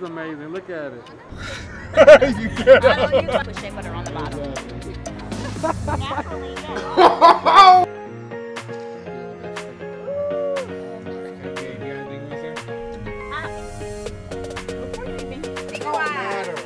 It's amazing. Look at it. you good. I don't use with shea butter on the bottom. Naturally, yeah. Before you even be quiet.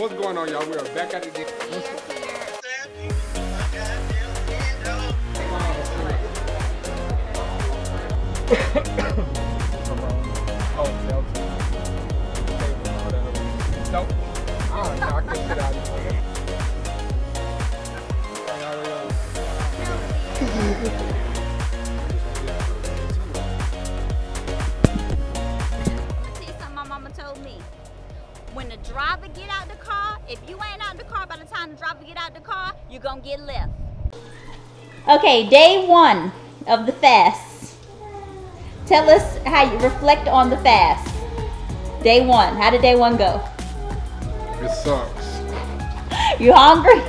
What's going on, y'all? We are back at it again. car by the time the get out the car, you're gonna get left. Okay, day one of the fast. Tell us how you reflect on the fast. Day one. How did day one go? It sucks. You hungry?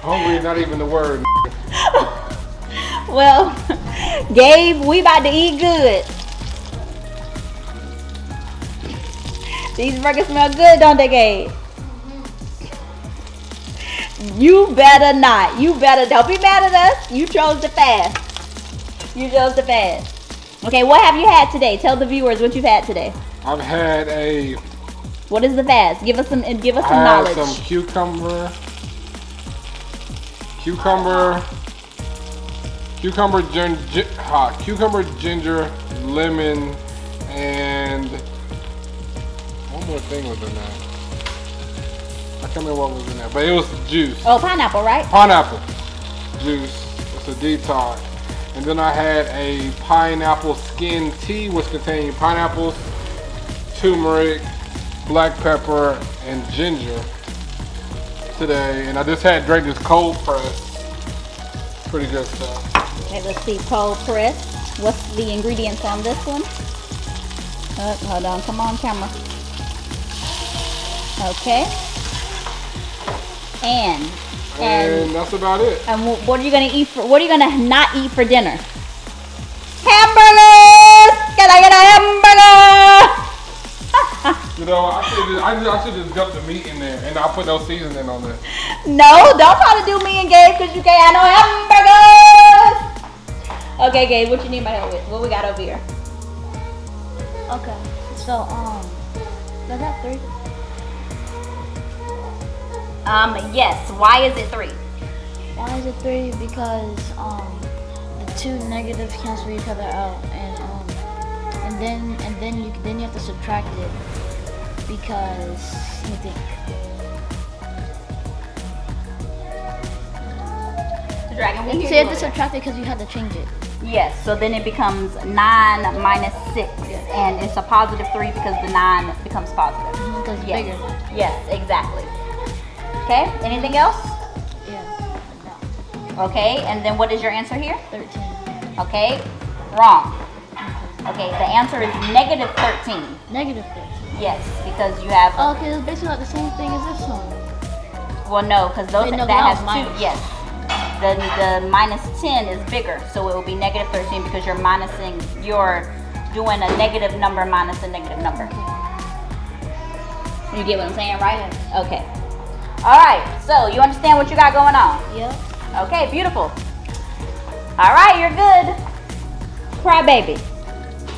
Hungry is not even the word. Well, Gabe, we about to eat good. These burgers smell good, don't they, Gabe? You better not. You better don't be mad at us. You chose the fast. You chose the fast. Okay, what have you had today? Tell the viewers what you've had today. I've had a What is the fast? Give us some. Give us I some had knowledge. some cucumber, cucumber, cucumber, gin, gi- uh, cucumber, ginger, lemon, and one more thing was in there. I can't remember what was in there, but it was juice, Oh, pineapple, right? pineapple juice. It's a detox. And then I had a pineapple skin tea, which contained pineapples, turmeric, black pepper, and ginger today. And I just had drank this cold press. Pretty good stuff. Okay, let's see. Cold press. What's the ingredients on this one? Oh, hold on. Come on, camera. Okay. And And and that's about it. and what are you gonna eat for? What are you gonna not eat for dinner? Hamburgers! Can I get a hamburger? You know, I should just, I, just, I should just dump the meat in there and I put no seasoning on there. No, don't try to do me and Gabe because you can't have no hamburgers. Okay, Gabe, what you need my help with? What we got over here? Okay, so um, was that three? Um, yes. Why is it three? Why is it three? Because um, the two negatives cancel each other out, and um, and then and then you then you have to subtract it because let me think. Dragon, So you have to subtract it because you had to change it. Yes, so then it becomes 9 minus 6, and it's a positive 3 because the 9 becomes positive. Because Yes. bigger. Yes, exactly. Okay, anything else? Yeah. Okay, and then what is your answer here? Thirteen. Okay, wrong. Okay, the answer is negative 13. Negative thirteen. Yes, because you have, Oh, okay, it's basically like the same thing as this one. well, no, because those no, that that has two, yes. The, the minus 10 is bigger, so it will be negative 13 because you're minusing, you're doing a negative number minus a negative number. You get what I'm saying, right? Okay. All right, so you understand what you got going on? Yep. Okay, beautiful. All right, you're good. Cry baby.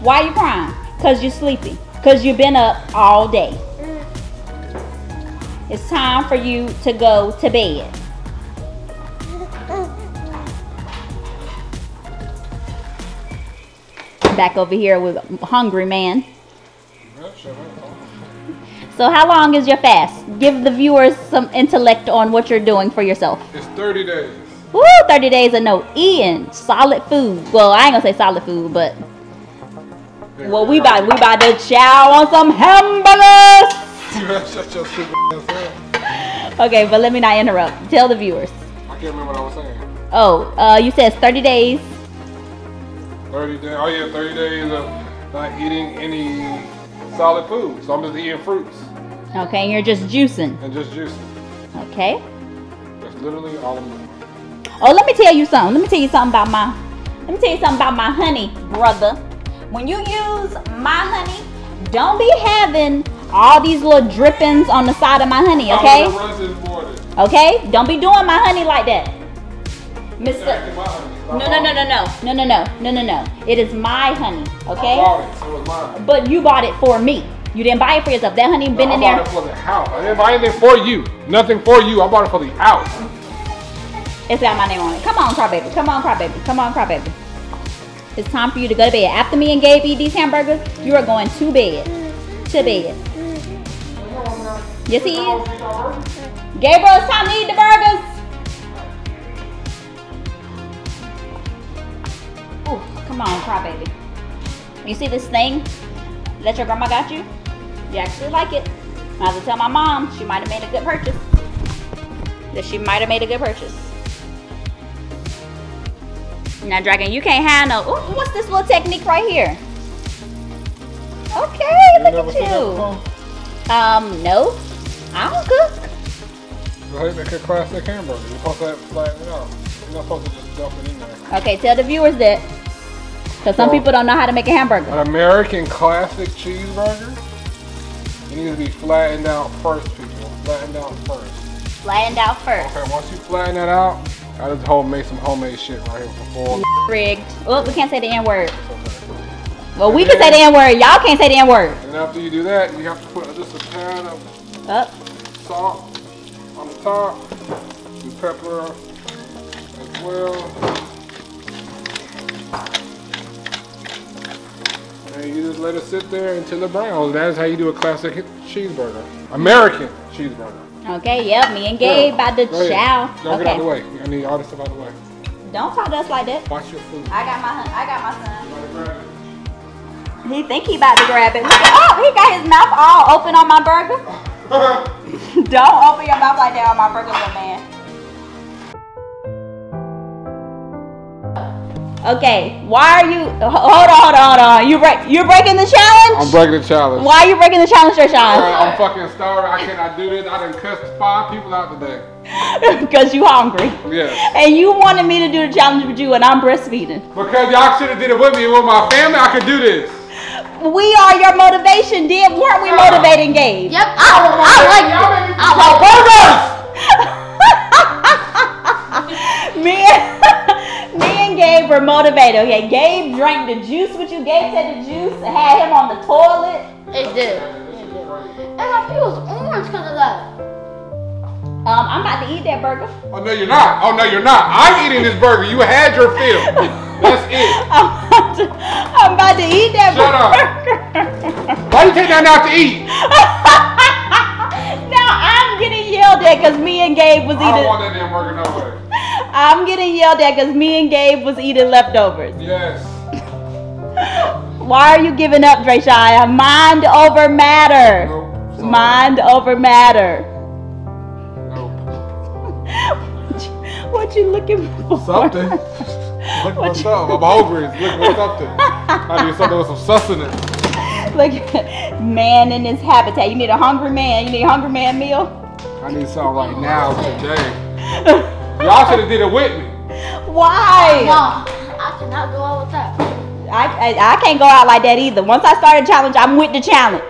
Why you crying? Cause you're sleepy. Cause you've been up all day. Mm. It's time for you to go to bed. Back over here with hungry man. So how long is your fast? Give the viewers some intellect on what you're doing for yourself. It's 30 days. Woo, 30 days of no eating solid food. Well, I ain't gonna say solid food, but well, we about we about to chow on some hamburgers. Shut your ass up. Okay, but let me not interrupt. Tell the viewers. I can't remember what I was saying. Oh, uh, you said 30 days. 30 days. Oh yeah, 30 days of not eating any solid food. So I'm just eating fruits Okay, and you're just juicing. and just juicing. Okay. That's literally all I'm doing. Oh, let me tell you something. Let me tell you something about my. Let me tell you something about my honey, brother. When you use my honey, Don't be having all these little drippings on the side of my honey, okay? I'm gonna run this morning. Okay? Don't be doing my honey like that. Mr. Acting my honey. No, no, no, no, no, no, no, no, no, no, no. It is my honey, okay? it, so mine. But you bought it for me. You didn't buy it for yourself. That honey been No, in there. I there. bought it for the house. I didn't buy anything for you. Nothing for you. I bought it for the house. It's got my name on it. Come on, crybaby. Come on, crybaby. Come on, crybaby. It's time for you to go to bed. After me and Gabe eat these hamburgers, you are going to bed. To bed. Yes, he is. Gabriel, it's time to eat the burgers. Come on, crybaby. You see this thing that your grandma got you? You actually like it. I have to tell my mom she might have made a good purchase. That she might have made a good purchase. Now, Dragon, you can't have no. Ooh, what's this little technique right here? Okay, look at you. Um, no, I don't cook. And make a classic hamburger. You're supposed to have flatten it out. You're not supposed to just dump it in there. Okay, tell the viewers that. Because some Well- people don't know how to make a hamburger. An American classic cheeseburger. It needs to be flattened out first, people. Flattened out first. Flattened out first. Okay, once you flatten that out, I just home made some homemade shit right here before. Rigged. Oh, we can't say the N word. Okay. Well, we can say the N word. Y'all can't say the N word. And after you do that, you have to put just a pan of Up. salt on the top, and pepper as well. And you just let it sit there until it browns. That is how you do a classic cheeseburger. American cheeseburger. Okay, yep. Me and Gabe about to chow. Don't get out of the way. I need all this stuff out the way. Don't talk to us like that. Watch your food. I got my I got my son. Somebody grab it. He think he about to grab it. Look at, oh, he got his mouth all open on my burger. Don't open your mouth like that on my burger, little man. Okay, why are you? Hold on, hold on, hold on. You break, you're breaking the challenge. I'm breaking the challenge. Why are you breaking the challenge, Alright, Sean? I'm fucking starving. I cannot do this. I done cussed five people out today. Because you hungry, Yes. and you wanted me to do the challenge with you, and I'm breastfeeding. Because y'all should have did it with me. With my family, I could do this. We are your motivation, did weren't we motivating Gabe? Yep, I, I like Y'all made me I like me, me and Gabe were motivated. Okay, Gabe drank the juice with you. Gabe said the juice had him on the toilet. It did. It did. And my pee was orange because of that. Um, I'm about to eat that burger. Oh no, you're not. Oh no, you're not. I'm eating this burger. You had your fill. That's it. I'm about to, I'm about to eat that Shut up. burger. Why you take that out to eat? now I'm getting yelled at because me and Gabe was eating. I don't eating. want that damn burger no way. I'm getting yelled at because me and Gabe was eating leftovers. Yes. Why are you giving up, Dreshia? Mind over matter. Nope. Mind over matter. Nope. What you looking for? Something. Look for something. I'm hungry. Look for something. I need something with some sustenance. Look man in his habitat. You need a hungry man. You need a hungry man meal. I need something right now today. Y'all should have did it with me. Why? No, I cannot go out with that. I, I I can't go out like that either. Once I start a challenge, I'm with the challenge.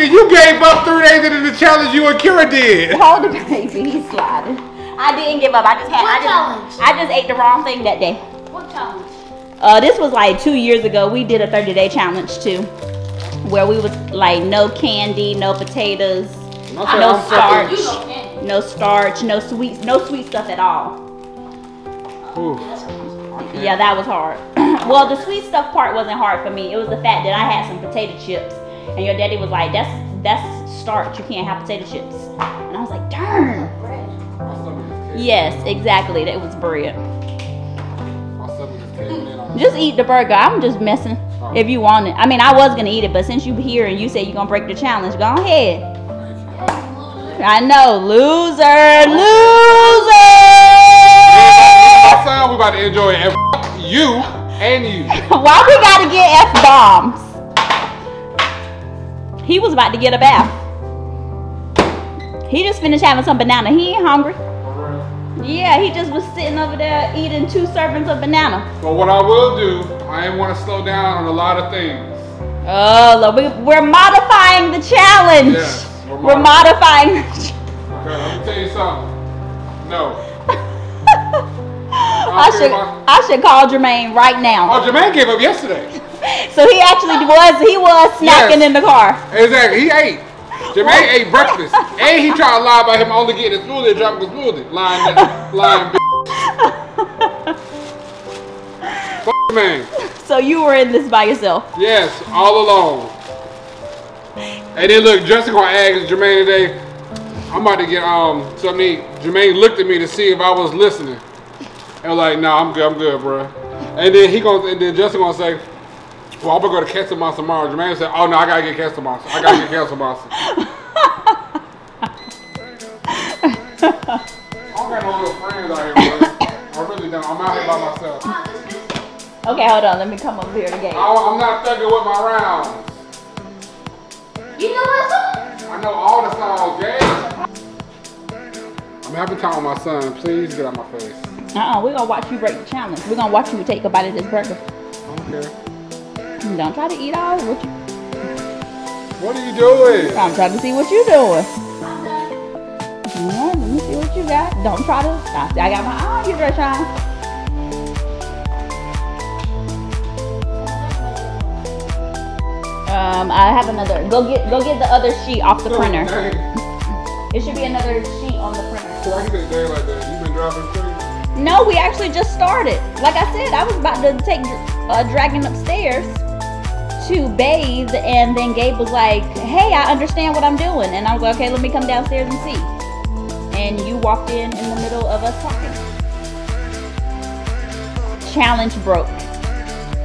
You gave up three days into the challenge you and Kira did. Hold the baby, he's sliding. I didn't give up. I just had What I just, challenge? I just ate the wrong thing that day. What challenge? Uh, this was like two years ago. We did a 30 day challenge too, where we was like no candy, no potatoes, no starch, You know candy. No starch, no sweets, no sweet stuff at all. Ooh. Yeah, that was hard. well, the sweet stuff part wasn't hard for me. It was the fact that I had some potato chips, and your daddy was like, "That's that's starch. You can't have potato chips." And I was like, "Darn." Bread. My stomach just caved- Yes, exactly. That was bread. Just caved in on Just eat the burger. I'm just messing. If you want it. I mean, I was gonna eat it, but since you here and you said you're gonna break the challenge, go ahead. I know, loser, loser. Son, we about to enjoy it. And f- you and you. Why we gotta get f bombs? He was about to get a bath. He just finished having some banana. He ain't hungry. Yeah, he just was sitting over there eating two servings of banana. But what I will do, I ain't want to slow down on a lot of things. Oh, look, we, we're modifying the challenge. Yes, we're we're modifying. Okay, let me tell you something. No. I should I should call Jermaine right now. Oh, Jermaine gave up yesterday. So he actually was he was snacking Yes. in the car. Exactly. He ate. Jermaine ate breakfast. and he tried to lie about him only getting a smoothie and dropping a smoothie. Lying, lying man. So you were in this by yourself. Yes, all alone. And then look, Justin gonna ask Jermaine today. I'm about to get um something to eat. Jermaine looked at me to see if I was listening. And was like, nah, I'm good, I'm good, bro. And then he gonna and then Justin gonna say, Well, I'm gonna go to Castle Monster tomorrow. Jermaine said, Oh no, I gotta get Castle Monster. I gotta get Castle Monster. I don't got no little friends out here, bro. I really don't. I'm out here by myself. Okay, hold on. Let me come over here again. I, I'm not thugging with my rounds. I know all the songs, Jay. I'm having time with my son. Please get out of my face. Uh-uh, we're gonna watch you break the challenge. We're gonna watch you take a bite of this burger. I don't care. Don't try to eat all of what you What are you doing? I'm trying to see what you're doing. Yeah, let me see what you got. Don't try to I, I got my eye on you, Rashawn. Um, I have another. Go get go get the other sheet off the printer. Dang. It should be another sheet on the printer. Why you been day like that? You been driving crazy? No, we actually just started. Like I said, I was about to take uh, Dragon upstairs to bathe, and then Gabe was like, "Hey, I understand what I'm doing," and I was like, "Okay, let me come downstairs and see." And you walked in in the middle of us talking. Challenge broke.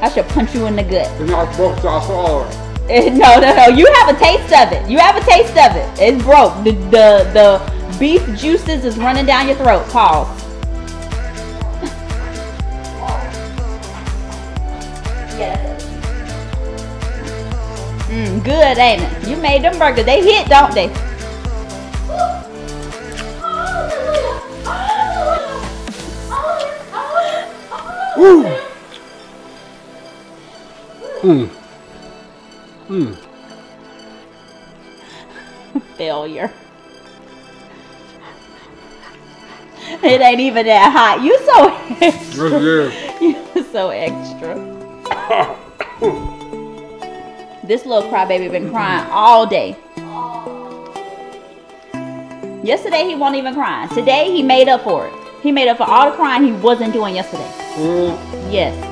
I should punch you in the gut. And I broke so I saw her. Eh, No, no, no. You have a taste of it. You have a taste of it. It's broke. The the, the beef juices is running down your throat. Pause. yeah, that's it. Mm, good, ain't it? You made them burgers. They hit, don't they? Woo! Hmm. Hmm. Failure. It ain't even that hot. You so extra. You so extra. this little crybaby been crying all day. Yesterday he wasn't even crying. Today he made up for it. He made up for all the crying he wasn't doing yesterday. Mm. Yes.